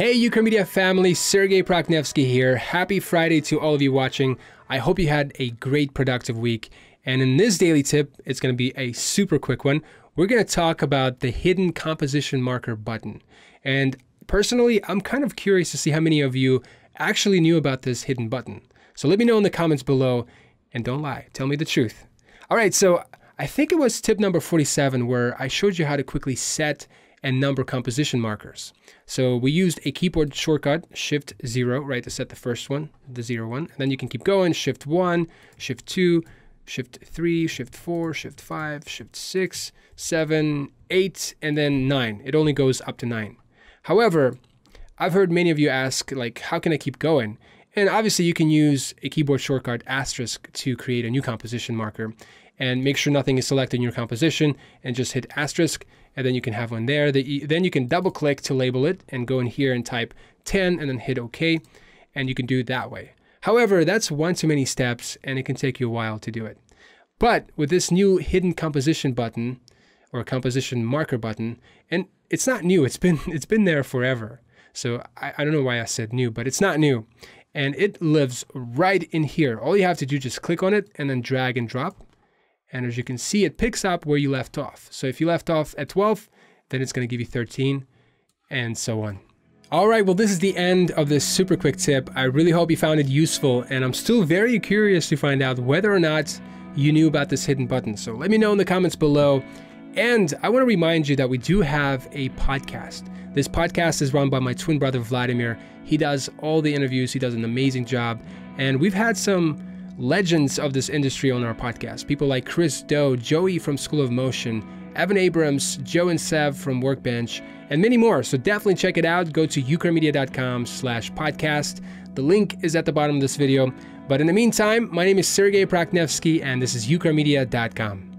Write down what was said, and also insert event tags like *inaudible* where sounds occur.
Hey, Ukramedia family, Sergei Prokhnevskiy here. Happy Friday to all of you watching. I hope you had a great productive week. And in this daily tip, it's going to be a super quick one. We're going to talk about the hidden composition marker button. And personally, I'm kind of curious to see how many of you actually knew about this hidden button. So let me know in the comments below and don't lie, tell me the truth. All right, so I think it was tip number 47 where I showed you how to quickly set and number composition markers. So we used a keyboard shortcut, Shift 0, right, to set the first one, the 0 one. And then you can keep going, Shift 1, Shift 2, Shift 3, Shift 4, Shift 5, Shift 6, 7, 8, and then 9. It only goes up to 9. However, I've heard many of you ask, like, how can I keep going? And obviously you can use a keyboard shortcut asterisk to create a new composition marker and make sure nothing is selected in your composition and just hit asterisk and then you can have one there. Then you can double click to label it and go in here and type 10 and then hit OK and you can do it that way. However, that's one too many steps and it can take you a while to do it. But with this new hidden composition button or composition marker button, and it's not new, it's been *laughs* it's been there forever. So I, I don't know why I said new, but it's not new. And it lives right in here. All you have to do is just click on it and then drag and drop and as you can see, it picks up where you left off. So if you left off at 12, then it's going to give you 13 and so on. All right, well, this is the end of this super quick tip. I really hope you found it useful, and I'm still very curious to find out whether or not you knew about this hidden button. So let me know in the comments below. And I want to remind you that we do have a podcast. This podcast is run by my twin brother, Vladimir. He does all the interviews, he does an amazing job. And we've had some legends of this industry on our podcast. People like Chris Do, Joey from School of Motion, Evan Abrams, Joe and Sev from Workbench, and many more. So definitely check it out. Go to ukramedia.com slash podcast. The link is at the bottom of this video. But in the meantime, my name is Sergei Prokhnevskiy, and this is ukramedia.com.